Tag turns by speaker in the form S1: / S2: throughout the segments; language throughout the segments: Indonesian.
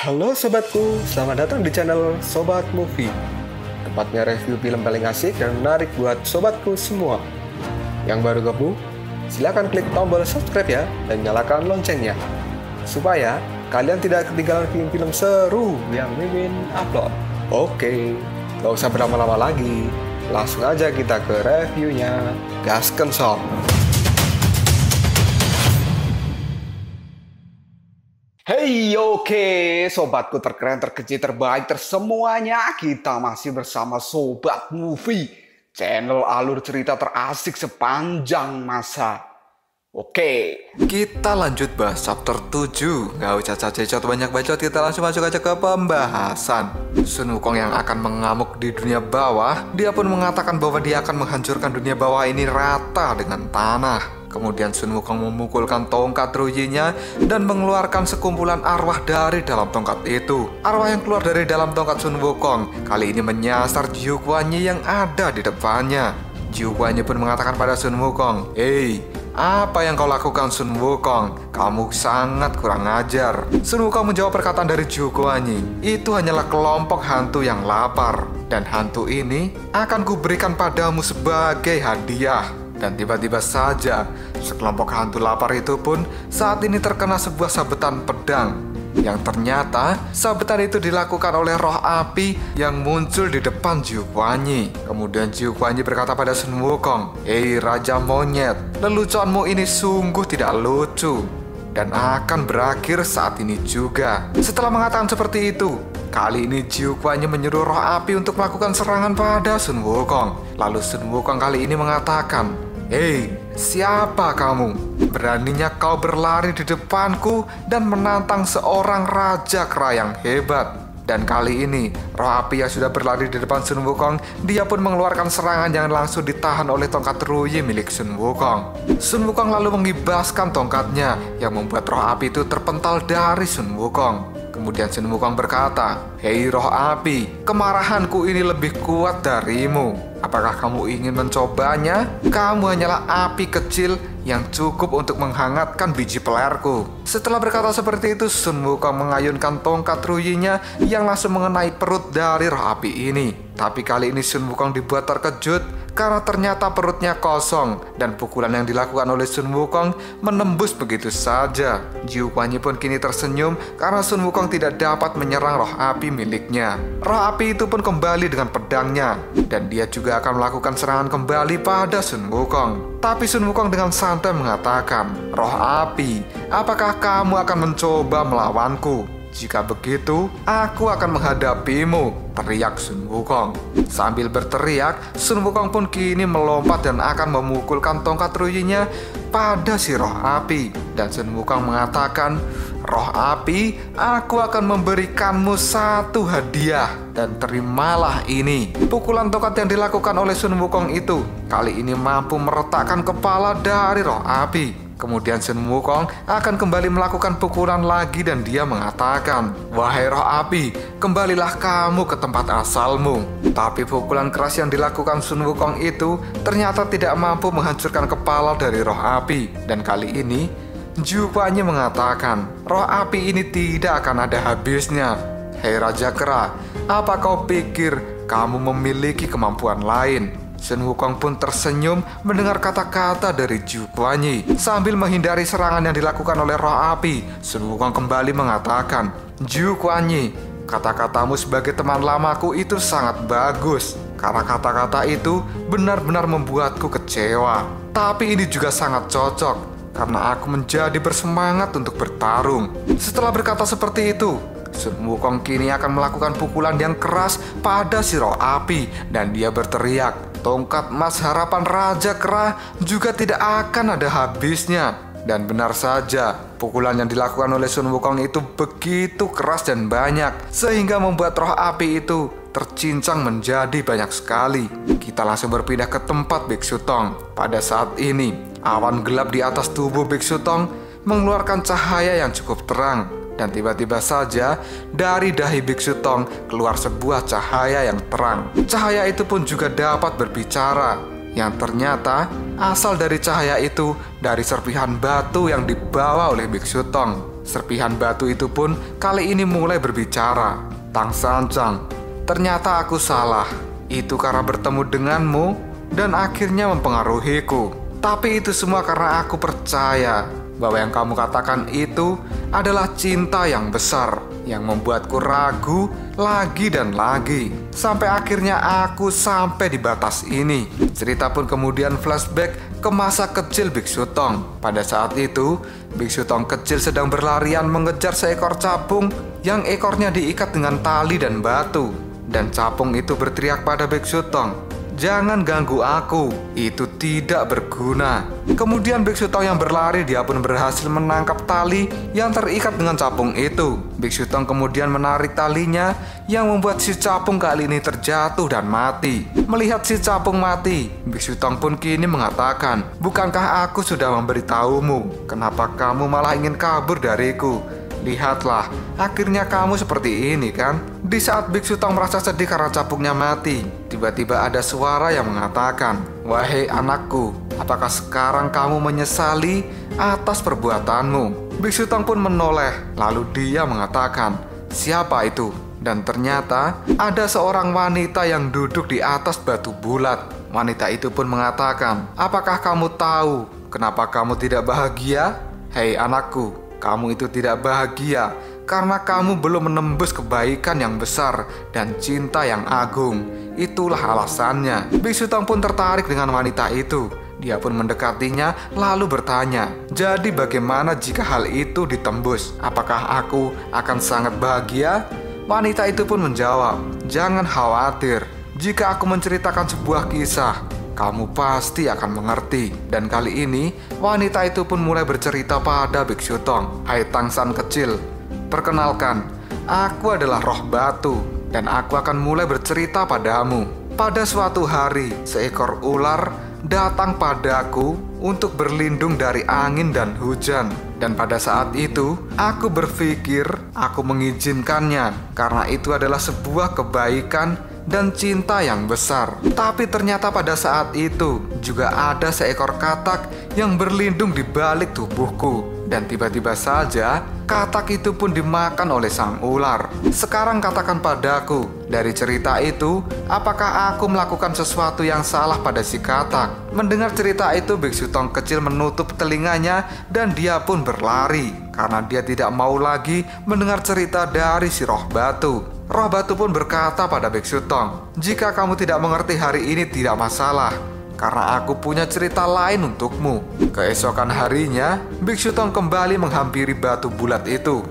S1: Halo sobatku, selamat datang di channel Sobat Movie. Tempatnya review film paling asik dan menarik buat sobatku semua. Yang baru gabung, silahkan klik tombol subscribe ya dan nyalakan loncengnya. Supaya kalian tidak ketinggalan film-film seru yang Mimin upload. Oke, gak usah berlama-lama lagi. Langsung aja kita ke reviewnya. Gasken sob Hey oke sobatku terkeren terkecil terbaik tersemuanya kita masih bersama sobat movie channel alur cerita terasik sepanjang masa. Oke.
S2: Kita lanjut bahas chapter 7 Gak usah cacet banyak bacot kita langsung masuk aja ke pembahasan. Sun Wukong yang akan mengamuk di dunia bawah Dia pun mengatakan bahwa dia akan menghancurkan dunia bawah ini rata dengan tanah Kemudian Sun Wukong memukulkan tongkat ruyinya dan mengeluarkan sekumpulan arwah dari dalam tongkat itu. Arwah yang keluar dari dalam tongkat Sun Wukong kali ini menyasar Jiu Kuanyi yang ada di depannya. Jiu Kuanyi pun mengatakan pada Sun Wukong, Hei, apa yang kau lakukan Sun Wukong? Kamu sangat kurang ajar. Sun Wukong menjawab perkataan dari Jiu Kuanyi. Itu hanyalah kelompok hantu yang lapar. Dan hantu ini akan kuberikan padamu sebagai hadiah. Dan tiba-tiba saja, sekelompok hantu lapar itu pun saat ini terkena sebuah sabetan pedang yang ternyata sabetan itu dilakukan oleh roh api yang muncul di depan Jiu Kuanyi. Kemudian Jiu Kuanyi berkata pada Sun Wukong, Hei Raja Monyet, leluconmu ini sungguh tidak lucu dan akan berakhir saat ini juga. Setelah mengatakan seperti itu, Kali ini Jiu Kuanyi menyuruh roh api untuk melakukan serangan pada Sun Wukong. Lalu Sun Wukong kali ini mengatakan, Hei, siapa kamu? Beraninya kau berlari di depanku dan menantang seorang raja kera yang hebat. Dan kali ini, roh api yang sudah berlari di depan Sun Wukong, dia pun mengeluarkan serangan yang langsung ditahan oleh tongkat Ruyi milik Sun Wukong. Sun Wukong lalu mengibaskan tongkatnya yang membuat roh api itu terpental dari Sun Wukong. Kemudian Sun Wukong berkata, Hei roh api, kemarahanku ini lebih kuat darimu. Apakah kamu ingin mencobanya? Kamu hanyalah api kecil yang cukup untuk menghangatkan biji pelerku. Setelah berkata seperti itu, Sun Wukong mengayunkan tongkat ruyinya yang langsung mengenai perut dari roh api ini. Tapi kali ini Sun Wukong dibuat terkejut karena ternyata perutnya kosong dan pukulan yang dilakukan oleh Sun Wukong menembus begitu saja. Jiu Kuanyi pun kini tersenyum karena Sun Wukong tidak dapat menyerang roh api miliknya. Roh api itu pun kembali dengan pedangnya dan dia juga akan melakukan serangan kembali pada Sun Wukong. Tapi Sun Wukong dengan santai mengatakan, Roh api, apakah kamu akan mencoba melawanku? Jika begitu, aku akan menghadapimu, teriak Sun Wukong. Sambil berteriak, Sun Wukong pun kini melompat dan akan memukulkan tongkat ruyinya pada si roh api. Dan Sun Wukong mengatakan, Roh api, aku akan memberikanmu satu hadiah dan terimalah ini. Pukulan tongkat yang dilakukan oleh Sun Wukong itu kali ini mampu meretakkan kepala dari roh api. Kemudian Sun Wukong akan kembali melakukan pukulan lagi dan dia mengatakan, Wahai roh api, kembalilah kamu ke tempat asalmu. Tapi pukulan keras yang dilakukan Sun Wukong itu ternyata tidak mampu menghancurkan kepala dari roh api. Dan kali ini, Ju Kuanyi mengatakan, roh api ini tidak akan ada habisnya. Hei Raja Kera, apa kau pikir kamu memiliki kemampuan lain? Sun Wukong pun tersenyum mendengar kata-kata dari Ju Kuanyi. Sambil menghindari serangan yang dilakukan oleh roh api, Sun Wukong kembali mengatakan, Ju Kuanyi, kata-katamu sebagai teman lamaku itu sangat bagus. Karena kata-kata itu benar-benar membuatku kecewa. Tapi ini juga sangat cocok karena aku menjadi bersemangat untuk bertarung. Setelah berkata seperti itu, Sun Wukong kini akan melakukan pukulan yang keras pada si roh api dan dia berteriak, Tongkat emas harapan Raja Kera juga tidak akan ada habisnya. Dan benar saja, pukulan yang dilakukan oleh Sun Wukong itu begitu keras dan banyak, sehingga membuat roh api itu tercincang menjadi banyak sekali. Kita langsung berpindah ke tempat Biksu Tong. Pada saat ini, awan gelap di atas tubuh Biksu Tong mengeluarkan cahaya yang cukup terang dan tiba-tiba saja dari dahi Biksu Tong keluar sebuah cahaya yang terang. Cahaya itu pun juga dapat berbicara, yang ternyata asal dari cahaya itu dari serpihan batu yang dibawa oleh Biksu Tong. Serpihan batu itu pun kali ini mulai berbicara. Tang Sancang, ternyata aku salah. Itu karena bertemu denganmu dan akhirnya mempengaruhiku. Tapi itu semua karena aku percaya bahwa yang kamu katakan itu adalah cinta yang besar yang membuatku ragu lagi dan lagi. Sampai akhirnya aku sampai di batas ini. Cerita pun kemudian flashback ke masa kecil Biksu Tong. Pada saat itu, Biksu Tong kecil sedang berlarian mengejar seekor capung yang ekornya diikat dengan tali dan batu. Dan capung itu berteriak pada Biksu Tong, Jangan ganggu aku, itu tidak berguna. Kemudian Biksu Tong yang berlari dia pun berhasil menangkap tali yang terikat dengan capung itu. Biksu Tong kemudian menarik talinya yang membuat si capung kali ini terjatuh dan mati. Melihat si capung mati, Biksu Tong pun kini mengatakan, Bukankah aku sudah memberitahumu? Kenapa kamu malah ingin kabur dariku? Lihatlah, akhirnya kamu seperti ini kan? Di saat Biksu Tong merasa sedih karena capungnya mati, tiba-tiba ada suara yang mengatakan, Wahai anakku, apakah sekarang kamu menyesali atas perbuatanmu? Biksu Tong pun menoleh, lalu dia mengatakan, Siapa itu? Dan ternyata ada seorang wanita yang duduk di atas batu bulat. Wanita itu pun mengatakan, Apakah kamu tahu kenapa kamu tidak bahagia? Hei anakku, kamu itu tidak bahagia karena kamu belum menembus kebaikan yang besar dan cinta yang agung. Itulah alasannya. Biksu Tong pun tertarik dengan wanita itu. Dia pun mendekatinya lalu bertanya, "Jadi bagaimana jika hal itu ditembus? Apakah aku akan sangat bahagia?" Wanita itu pun menjawab, "Jangan khawatir. Jika aku menceritakan sebuah kisah, kamu pasti akan mengerti. Dan kali ini, wanita itu pun mulai bercerita pada Biksu Tong. Hai Tangsan kecil, perkenalkan, aku adalah roh batu dan aku akan mulai bercerita padamu. Pada suatu hari, seekor ular datang padaku untuk berlindung dari angin dan hujan. Dan pada saat itu, aku berpikir aku mengizinkannya karena itu adalah sebuah kebaikan dan cinta yang besar. Tapi ternyata pada saat itu juga ada seekor katak yang berlindung di balik tubuhku. Dan tiba-tiba saja katak itu pun dimakan oleh sang ular. Sekarang katakan padaku, dari cerita itu, apakah aku melakukan sesuatu yang salah pada si katak? Mendengar cerita itu, Biksu Tong kecil menutup telinganya dan dia pun berlari karena dia tidak mau lagi mendengar cerita dari si roh batu. Roh batu pun berkata pada Biksu Tong, "Jika kamu tidak mengerti hari ini tidak masalah, karena aku punya cerita lain untukmu." Keesokan harinya, Biksu Tong kembali menghampiri batu bulat itu.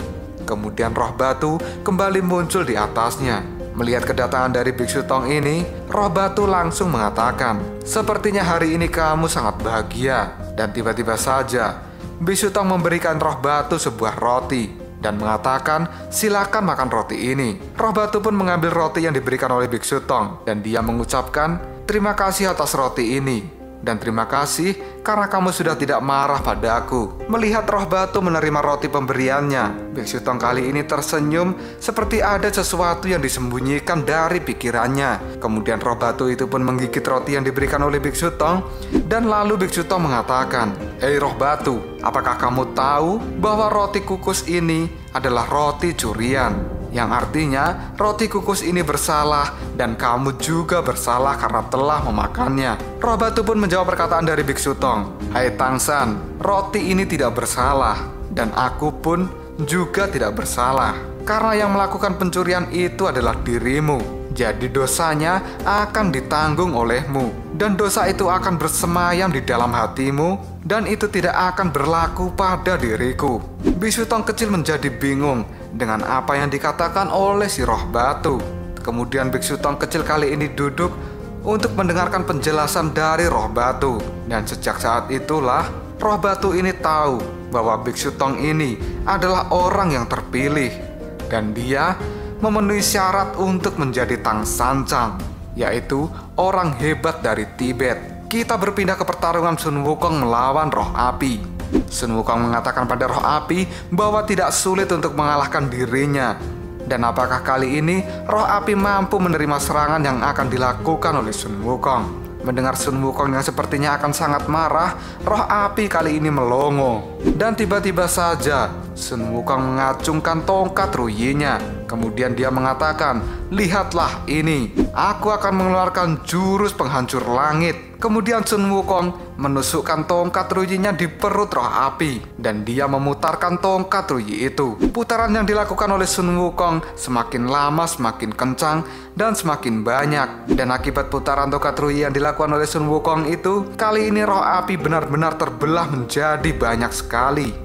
S2: Kemudian roh batu kembali muncul di atasnya. Melihat kedatangan dari Biksu Tong ini, roh batu langsung mengatakan, "Sepertinya hari ini kamu sangat bahagia." Dan tiba-tiba saja, Biksu Tong memberikan roh batu sebuah roti dan mengatakan, silakan makan roti ini. Roh batu pun mengambil roti yang diberikan oleh Biksu Tong dan dia mengucapkan, terima kasih atas roti ini. Dan terima kasih karena kamu sudah tidak marah padaku. Melihat roh batu menerima roti pemberiannya, Biksu Tong kali ini tersenyum seperti ada sesuatu yang disembunyikan dari pikirannya. Kemudian roh batu itu pun menggigit roti yang diberikan oleh Biksu Tong dan lalu Biksu Tong mengatakan, Hei roh batu, apakah kamu tahu bahwa roti kukus ini adalah roti curian? yang artinya roti kukus ini bersalah dan kamu juga bersalah karena telah memakannya. Roh batu pun menjawab perkataan dari Biksu Tong. Hai Tangsan, roti ini tidak bersalah dan aku pun juga tidak bersalah. Karena yang melakukan pencurian itu adalah dirimu. Jadi dosanya akan ditanggung olehmu dan dosa itu akan bersemayam di dalam hatimu dan itu tidak akan berlaku pada diriku. Bisu Tong kecil menjadi bingung dengan apa yang dikatakan oleh si roh batu. Kemudian Biksu Tong kecil kali ini duduk untuk mendengarkan penjelasan dari roh batu. Dan sejak saat itulah roh batu ini tahu bahwa Biksu Tong ini adalah orang yang terpilih. Dan dia memenuhi syarat untuk menjadi Tang Sancang, yaitu orang hebat dari Tibet. Kita berpindah ke pertarungan Sun Wukong melawan roh api. Sun Wukong mengatakan pada roh api bahwa tidak sulit untuk mengalahkan dirinya. Dan apakah kali ini roh api mampu menerima serangan yang akan dilakukan oleh Sun Wukong? Mendengar Sun Wukong yang sepertinya akan sangat marah, roh api kali ini melongo. Dan tiba-tiba saja Sun Wukong mengacungkan tongkat ruyinya. Kemudian dia mengatakan, Lihatlah ini, aku akan mengeluarkan jurus penghancur langit. Kemudian Sun Wukong menusukkan tongkat ruyinya di perut roh api dan dia memutarkan tongkat ruyi itu. Putaran yang dilakukan oleh Sun Wukong semakin lama semakin kencang dan semakin banyak. Dan akibat putaran tongkat ruyi yang dilakukan oleh Sun Wukong itu, kali ini roh api benar-benar terbelah menjadi banyak sekali.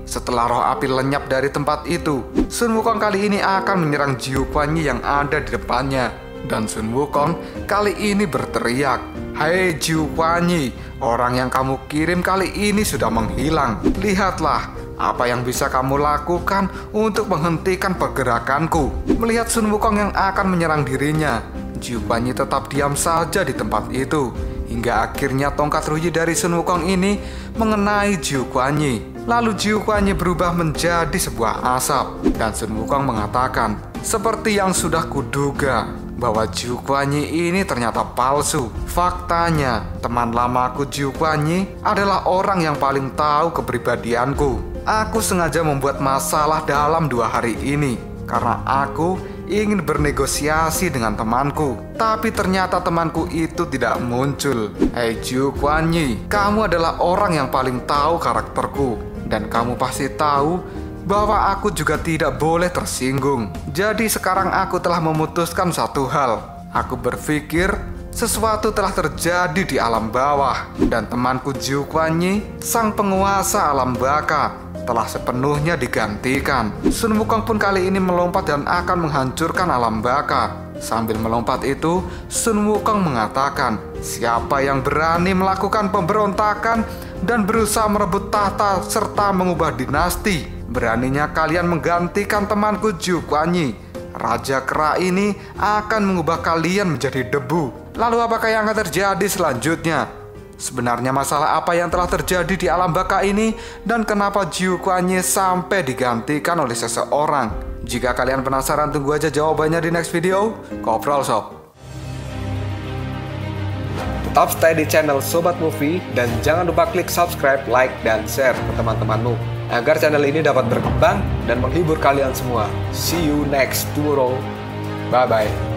S2: Setelah roh api lenyap dari tempat itu, Sun Wukong kali ini akan menyerang Jiu Kuan Yi yang ada di depannya. Dan Sun Wukong kali ini berteriak, Hai Jiu Kuan Yi, orang yang kamu kirim kali ini sudah menghilang. Lihatlah, apa yang bisa kamu lakukan untuk menghentikan pergerakanku? Melihat Sun Wukong yang akan menyerang dirinya, Jiu Kuan Yi tetap diam saja di tempat itu. Hingga akhirnya tongkat ruyi dari Sun Wukong ini mengenai Jiu Kuan Yi. Lalu Jiu Kuan Yi berubah menjadi sebuah asap. Dan Sun Wukong mengatakan, seperti yang sudah kuduga, bahwa Jiu Kuan ini ternyata palsu. Faktanya, teman lamaku Jiu Kuan adalah orang yang paling tahu kepribadianku. Aku sengaja membuat masalah dalam dua hari ini karena aku ingin bernegosiasi dengan temanku. Tapi ternyata temanku itu tidak muncul. Hei Jiu Kuan Yi, kamu adalah orang yang paling tahu karakterku. Dan kamu pasti tahu bahwa aku juga tidak boleh tersinggung. Jadi sekarang aku telah memutuskan satu hal. Aku berpikir sesuatu telah terjadi di alam bawah dan temanku Jiu Kuan Yi, sang penguasa alam baka, telah sepenuhnya digantikan. Sun Wukong pun kali ini melompat dan akan menghancurkan alam baka. Sambil melompat itu, Sun Wukong mengatakan, "Siapa yang berani melakukan pemberontakan dan berusaha merebut tahta serta mengubah dinasti, beraninya kalian menggantikan temanku Jiu Kuan Yi. Raja kera ini akan mengubah kalian menjadi debu." Lalu apakah yang akan terjadi selanjutnya? Sebenarnya masalah apa yang telah terjadi di alam baka ini dan kenapa Jiu Kuan Yi sampai digantikan oleh seseorang? Jika kalian penasaran tunggu aja jawabannya di next video. Koprol Sob.
S1: Tetap stay di channel Sobat Movie dan jangan lupa klik subscribe, like, dan share ke teman-temanmu agar channel ini dapat berkembang dan menghibur kalian semua. See you next tomorrow. Bye bye.